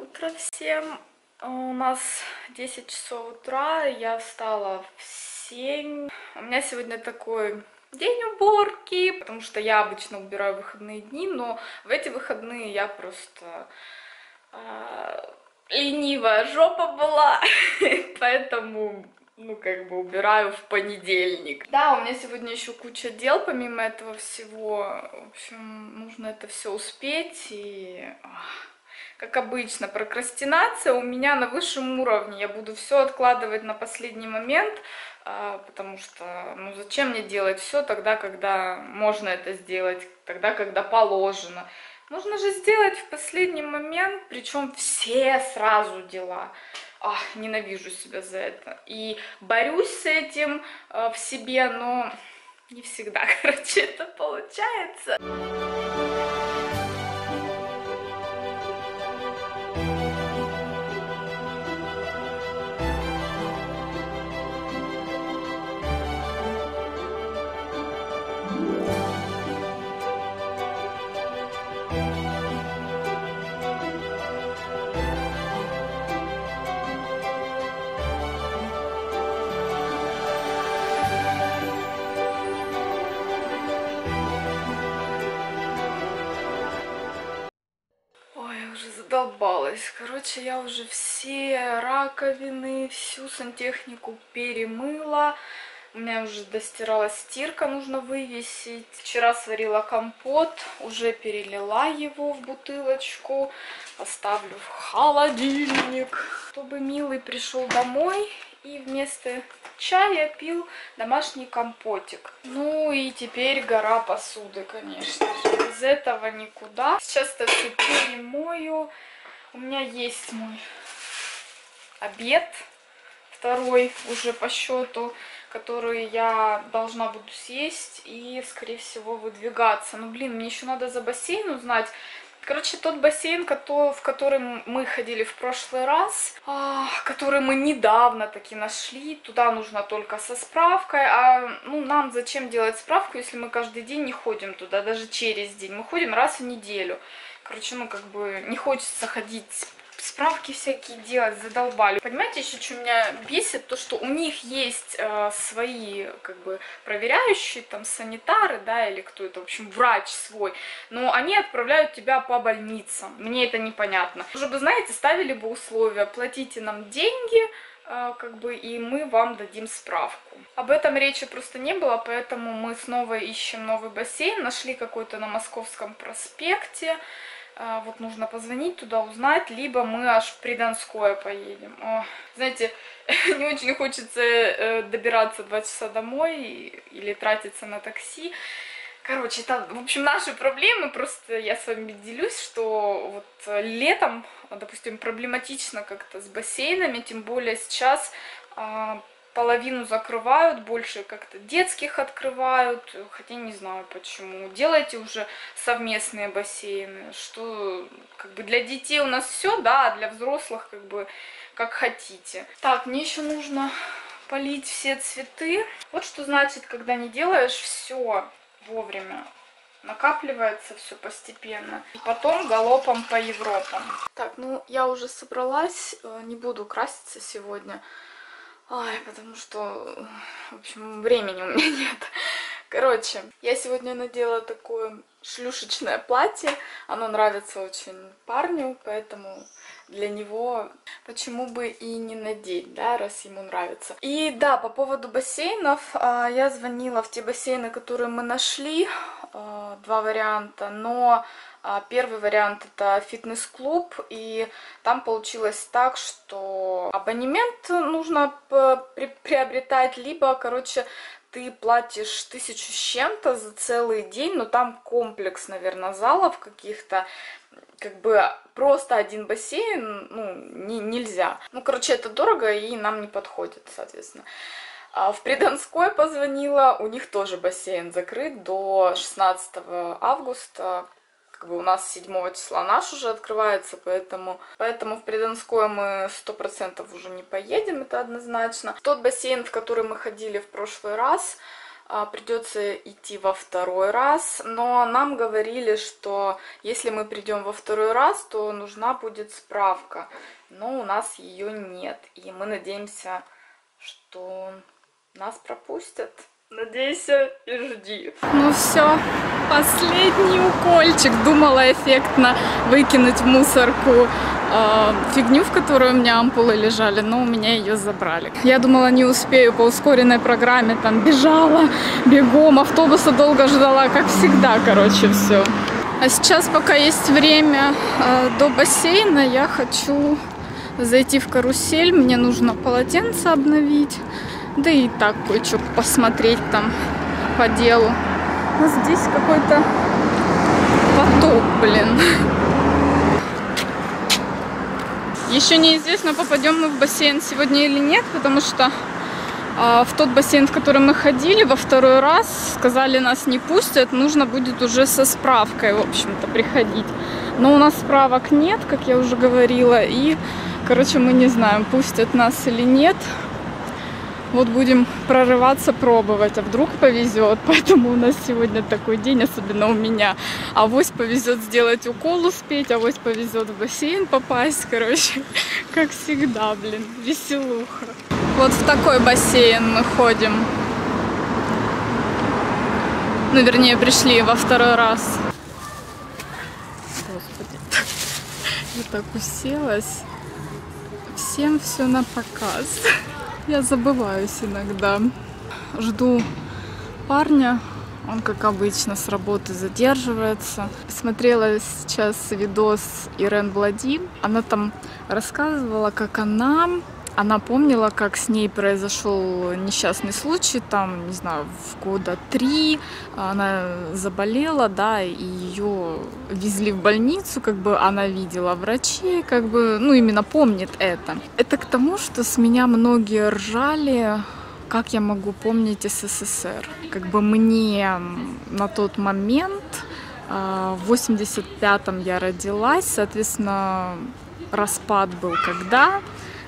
утро всем! У нас 10 часов утра, я встала в 7. У меня сегодня такой день уборки, потому что я обычно убираю выходные дни, но в эти выходные я просто э, ленивая жопа была, поэтому ну, как бы убираю в понедельник. Да, у меня сегодня еще куча дел, помимо этого всего. В общем, нужно это все успеть и... Как обычно, прокрастинация у меня на высшем уровне. Я буду все откладывать на последний момент, а, потому что, ну, зачем мне делать все тогда, когда можно это сделать, тогда, когда положено. Нужно же сделать в последний момент, причем все сразу дела. Ах, ненавижу себя за это. И борюсь с этим э, в себе, но не всегда, короче, это получается. Задолбалась. Короче, я уже все раковины, всю сантехнику перемыла. У меня уже достиралась стирка, нужно вывесить. Вчера сварила компот, уже перелила его в бутылочку. Поставлю в холодильник. Чтобы милый пришел домой и вместо чая пил домашний компотик. Ну и теперь гора посуды, конечно же. Без этого никуда. Сейчас это все перемою. У меня есть мой обед, второй уже по счету, который я должна буду съесть и, скорее всего, выдвигаться. Ну, блин, мне еще надо за бассейн узнать. Короче, тот бассейн, в который мы ходили в прошлый раз, а, который мы недавно таки нашли, туда нужно только со справкой. А ну, нам зачем делать справку, если мы каждый день не ходим туда, даже через день. Мы ходим раз в неделю. Короче, ну как бы не хочется ходить справки всякие делать, задолбали. Понимаете, еще что меня бесит, то что у них есть э, свои, как бы, проверяющие, там, санитары, да, или кто это, в общем, врач свой, но они отправляют тебя по больницам. Мне это непонятно. Уже бы, знаете, ставили бы условия, платите нам деньги, э, как бы, и мы вам дадим справку. Об этом речи просто не было, поэтому мы снова ищем новый бассейн, нашли какой-то на Московском проспекте, вот нужно позвонить туда, узнать, либо мы аж в Придонское поедем. О, знаете, не очень хочется э, добираться два часа домой или тратиться на такси. Короче, это, в общем, наши проблемы, просто я с вами делюсь, что вот летом, допустим, проблематично как-то с бассейнами, тем более сейчас а, половину закрывают, больше как-то детских открывают, хотя не знаю почему. Делайте уже совместные бассейны, что как бы для детей у нас все, да, а для взрослых как бы как хотите. Так, мне еще нужно полить все цветы. Вот что значит, когда не делаешь все вовремя. Накапливается все постепенно. И потом галопом по Европам. Так, ну я уже собралась, э, не буду краситься сегодня. Ой, потому что, в общем, времени у меня нет. Короче, я сегодня надела такое шлюшечное платье. Оно нравится очень парню, поэтому для него почему бы и не надеть, да, раз ему нравится. И да, по поводу бассейнов, а, я звонила в те бассейны, которые мы нашли, а, два варианта, но а, первый вариант это фитнес-клуб, и там получилось так, что абонемент нужно приобретать, либо, короче, ты платишь тысячу с чем-то за целый день, но там комплекс, наверное, залов каких-то, как бы просто один бассейн, ну, не, нельзя. Ну, короче, это дорого и нам не подходит, соответственно. А в Придонской позвонила, у них тоже бассейн закрыт до 16 августа, как бы у нас 7 числа наш уже открывается, поэтому, поэтому в Придонское мы 100% уже не поедем, это однозначно. Тот бассейн, в который мы ходили в прошлый раз, придется идти во второй раз, но нам говорили, что если мы придем во второй раз, то нужна будет справка, но у нас ее нет, и мы надеемся, что нас пропустят. Надейся и жди. Ну все, последний укольчик. Думала эффектно выкинуть в мусорку э, фигню, в которой у меня ампулы лежали, но у меня ее забрали. Я думала, не успею по ускоренной программе, там бежала, бегом, автобуса долго ждала, как всегда, короче, все. А сейчас, пока есть время э, до бассейна, я хочу зайти в карусель, мне нужно полотенце обновить. Да и так кое-что посмотреть там по делу. А здесь какой-то поток, блин. Еще неизвестно, попадем мы в бассейн сегодня или нет, потому что а, в тот бассейн, в который мы ходили во второй раз, сказали, нас не пустят, нужно будет уже со справкой, в общем-то, приходить. Но у нас справок нет, как я уже говорила, и, короче, мы не знаем, пустят нас или нет. Вот будем прорываться, пробовать, а вдруг повезет. Поэтому у нас сегодня такой день, особенно у меня. А Авось повезет сделать укол успеть, а авось повезет в бассейн попасть. Короче, как всегда, блин, веселуха. Вот в такой бассейн мы ходим. Ну, вернее, пришли во второй раз. Господи, я так уселась. Всем все на показ. Я забываюсь иногда. Жду парня. Он, как обычно, с работы задерживается. Смотрела сейчас видос Ирен Влади. Она там рассказывала, как она она помнила, как с ней произошел несчастный случай, там, не знаю, в года три она заболела, да, и ее везли в больницу, как бы она видела врачей, как бы, ну, именно помнит это. Это к тому, что с меня многие ржали, как я могу помнить СССР. Как бы мне на тот момент, а, в 85-м я родилась, соответственно, распад был когда?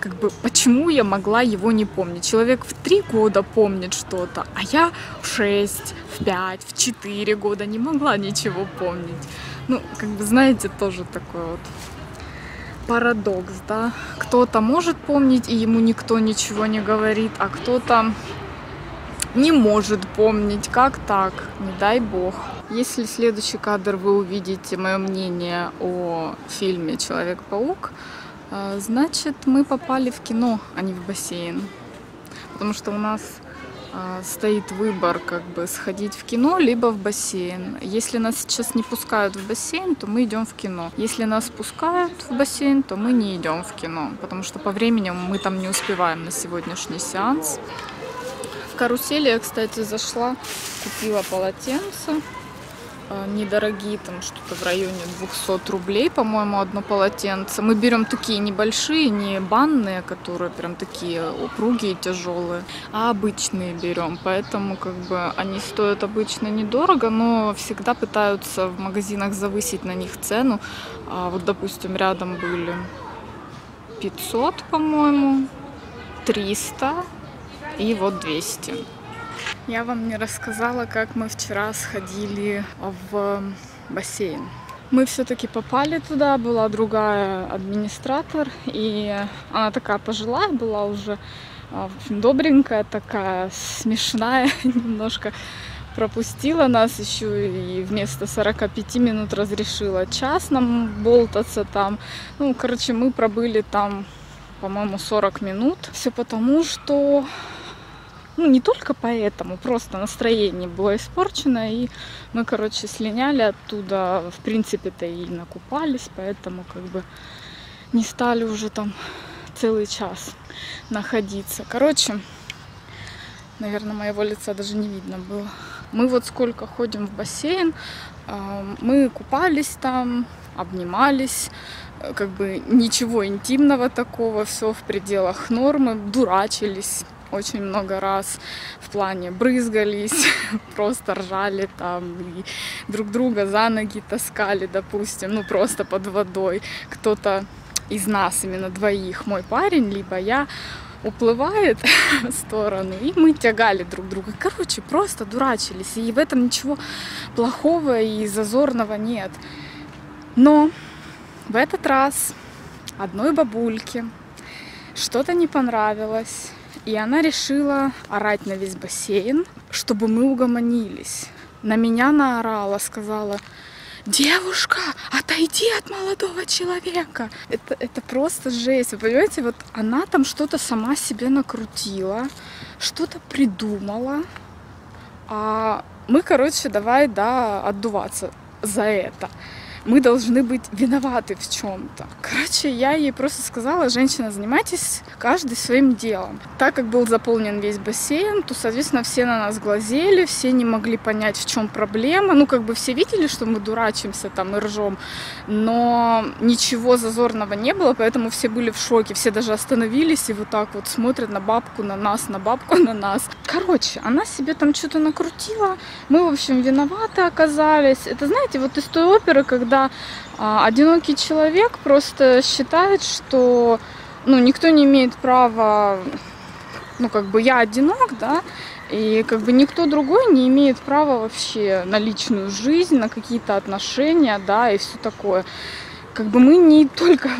Как бы, почему я могла его не помнить? Человек в три года помнит что-то, а я в шесть, в пять, в четыре года не могла ничего помнить. Ну, как бы, знаете, тоже такой вот парадокс, да? Кто-то может помнить, и ему никто ничего не говорит, а кто-то не может помнить. Как так? Не дай бог. Если следующий кадр вы увидите мое мнение о фильме «Человек-паук», значит, мы попали в кино, а не в бассейн. Потому что у нас а, стоит выбор, как бы сходить в кино, либо в бассейн. Если нас сейчас не пускают в бассейн, то мы идем в кино. Если нас пускают в бассейн, то мы не идем в кино, потому что по времени мы там не успеваем на сегодняшний сеанс. В карусели я, кстати, зашла, купила полотенце недорогие, там что-то в районе 200 рублей, по-моему, одно полотенце. Мы берем такие небольшие, не банные, которые прям такие упругие, тяжелые, а обычные берем. Поэтому как бы они стоят обычно недорого, но всегда пытаются в магазинах завысить на них цену. А вот, допустим, рядом были 500, по-моему, 300 и вот 200. Я вам не рассказала, как мы вчера сходили в бассейн. Мы все-таки попали туда, была другая администратор, и она такая пожилая была уже, а, добренькая такая, смешная немножко пропустила нас еще и вместо 45 минут разрешила час нам болтаться там. Ну, короче, мы пробыли там, по-моему, 40 минут. Все потому, что ну, не только поэтому, просто настроение было испорчено, и мы, короче, слиняли оттуда, в принципе-то и накупались, поэтому как бы не стали уже там целый час находиться. Короче, наверное, моего лица даже не видно было. Мы вот сколько ходим в бассейн, а, мы купались там, обнимались, как бы ничего интимного такого, все в пределах нормы, дурачились очень много раз в плане брызгались, просто ржали там и друг друга за ноги таскали, допустим, ну просто под водой. Кто-то из нас, именно двоих, мой парень, либо я, уплывает в сторону, и мы тягали друг друга. Короче, просто дурачились, и в этом ничего плохого и зазорного нет. Но в этот раз одной бабульке что-то не понравилось, и она решила орать на весь бассейн, чтобы мы угомонились. На меня наорала, сказала, девушка, отойди от молодого человека. Это, это просто жесть. Вы понимаете, вот она там что-то сама себе накрутила, что-то придумала. А мы, короче, давай, да, отдуваться за это мы должны быть виноваты в чем-то. Короче, я ей просто сказала, женщина, занимайтесь каждый своим делом. Так как был заполнен весь бассейн, то, соответственно, все на нас глазели, все не могли понять, в чем проблема. Ну, как бы все видели, что мы дурачимся там и ржем, но ничего зазорного не было, поэтому все были в шоке, все даже остановились и вот так вот смотрят на бабку, на нас, на бабку, на нас. Короче, она себе там что-то накрутила, мы, в общем, виноваты оказались. Это, знаете, вот из той оперы, когда когда а, одинокий человек просто считает, что ну, никто не имеет права, ну, как бы я одинок, да, и как бы никто другой не имеет права вообще на личную жизнь, на какие-то отношения, да, и все такое. Как бы мы не только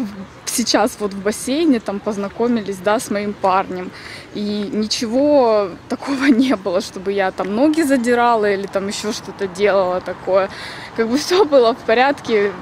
сейчас вот в бассейне там познакомились, да, с моим парнем. И ничего такого не было, чтобы я там ноги задирала или там еще что-то делала такое. Как бы все было в порядке,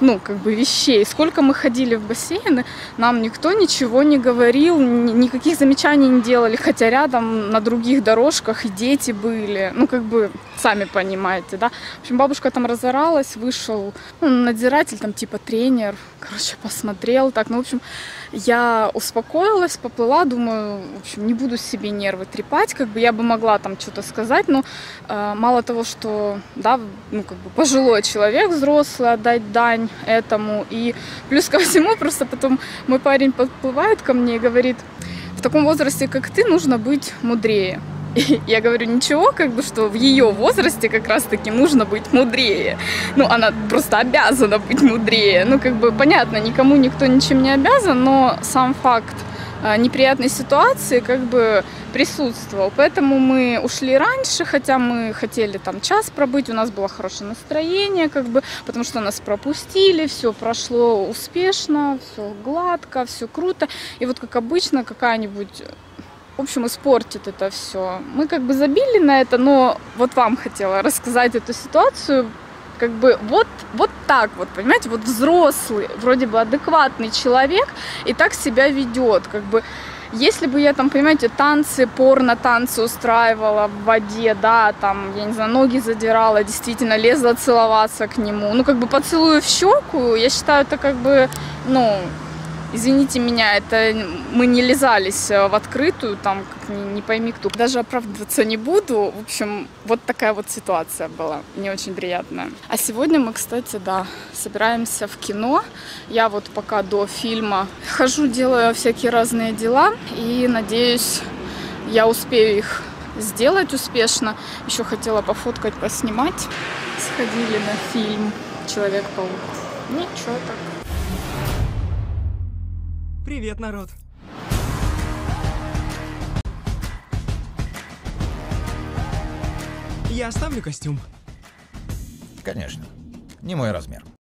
ну, как бы вещей. Сколько мы ходили в бассейны, нам никто ничего не говорил, никаких замечаний не делали, хотя рядом на других дорожках и дети были. Ну, как бы, сами понимаете, да. В общем, бабушка там разоралась, вышел ну, надзиратель, там, типа тренер, короче, посмотрел так. Ну, в общем, я успокоилась, поплыла, думаю, в общем, не буду себе нервы трепать, как бы я бы могла там что-то сказать, но э, мало того, что, да, ну, как бы пожилой человек, взрослый, отдать дань этому, и плюс ко всему, просто потом мой парень подплывает ко мне и говорит, в таком возрасте, как ты, нужно быть мудрее. Я говорю, ничего, как бы, что в ее возрасте как раз-таки нужно быть мудрее. Ну, она просто обязана быть мудрее. Ну, как бы, понятно, никому никто ничем не обязан, но сам факт а, неприятной ситуации как бы присутствовал. Поэтому мы ушли раньше, хотя мы хотели там час пробыть, у нас было хорошее настроение, как бы, потому что нас пропустили, все прошло успешно, все гладко, все круто. И вот как обычно какая-нибудь в общем, испортит это все. Мы как бы забили на это, но вот вам хотела рассказать эту ситуацию, как бы вот, вот так вот, понимаете, вот взрослый, вроде бы адекватный человек и так себя ведет, как бы если бы я там, понимаете, танцы, порно-танцы устраивала в воде, да, там, я не знаю, ноги задирала, действительно лезла целоваться к нему, ну, как бы поцелую в щеку, я считаю, это как бы, ну, Извините меня, это мы не лизались э, в открытую, там, как не, не пойми кто. Даже оправдываться не буду. В общем, вот такая вот ситуация была, не очень приятная. А сегодня мы, кстати, да, собираемся в кино. Я вот пока до фильма хожу, делаю всякие разные дела и надеюсь, я успею их сделать успешно. Еще хотела пофоткать, поснимать. Сходили на фильм «Человек-паук». Ничего так. Привет, народ! Я оставлю костюм. Конечно. Не мой размер.